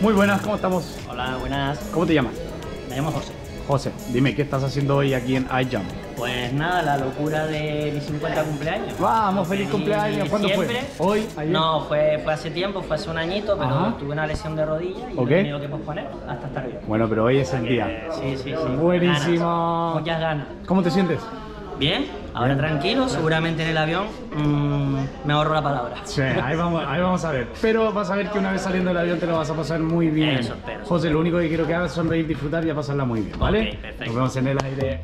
Muy buenas, ¿cómo estamos? Hola, buenas. ¿Cómo te llamas? Me llamo José. José, dime, ¿qué estás haciendo hoy aquí en iJump? Pues nada, la locura de mi 50 cumpleaños. Vamos, feliz cumpleaños. ¿Cuándo fue? siempre. ¿Hoy? ¿Ayer? No, fue, fue hace tiempo, fue hace un añito, pero Ajá. tuve una lesión de rodilla y Ok. he tenido que posponer hasta estar bien. Bueno, pero hoy es el día. Sí, sí, sí. Buenísimo. Ganas, muchas ganas. ¿Cómo te sientes? Bien, ahora tranquilo, seguramente en el avión mm, me ahorro la palabra. Sí, ahí vamos, ahí vamos a ver. Pero vas a ver que una vez saliendo del avión te lo vas a pasar muy bien. Eso espero. José, lo único que quiero que hagas es sonreír, disfrutar y a pasarla muy bien, ¿vale? Ok, perfecto. Nos vemos en el aire.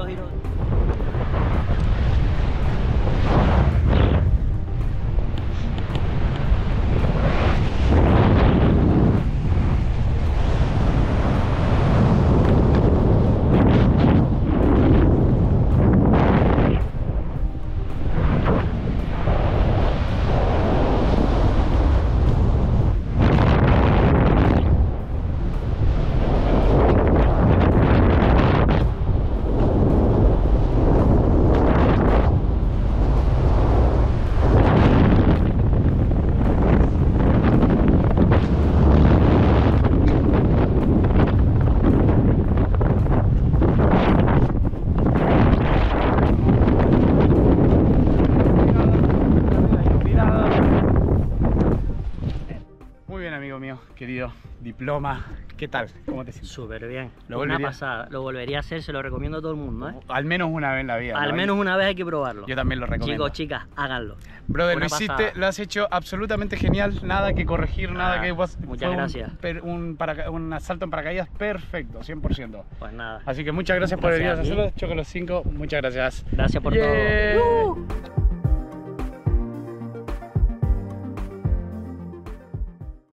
No me haga querido. Diploma. ¿Qué tal? ¿Cómo te sientes? Súper bien. ¿Lo una volvería? pasada. Lo volvería a hacer, se lo recomiendo a todo el mundo, ¿eh? Al menos una vez en la vida. Al ¿no? menos una vez hay que probarlo. Yo también lo recomiendo. Chicos, chicas, háganlo. Brother, Una lo hiciste, pasada. lo has hecho absolutamente genial, nada que corregir, nada Ah, que muchas un gracias. per- Un, paraca- un asalto en paracaídas perfecto, 100%. Pues nada. Así que muchas gracias por venir a hacerlo, Choco los 5, muchas gracias. Gracias por Yeah. todo.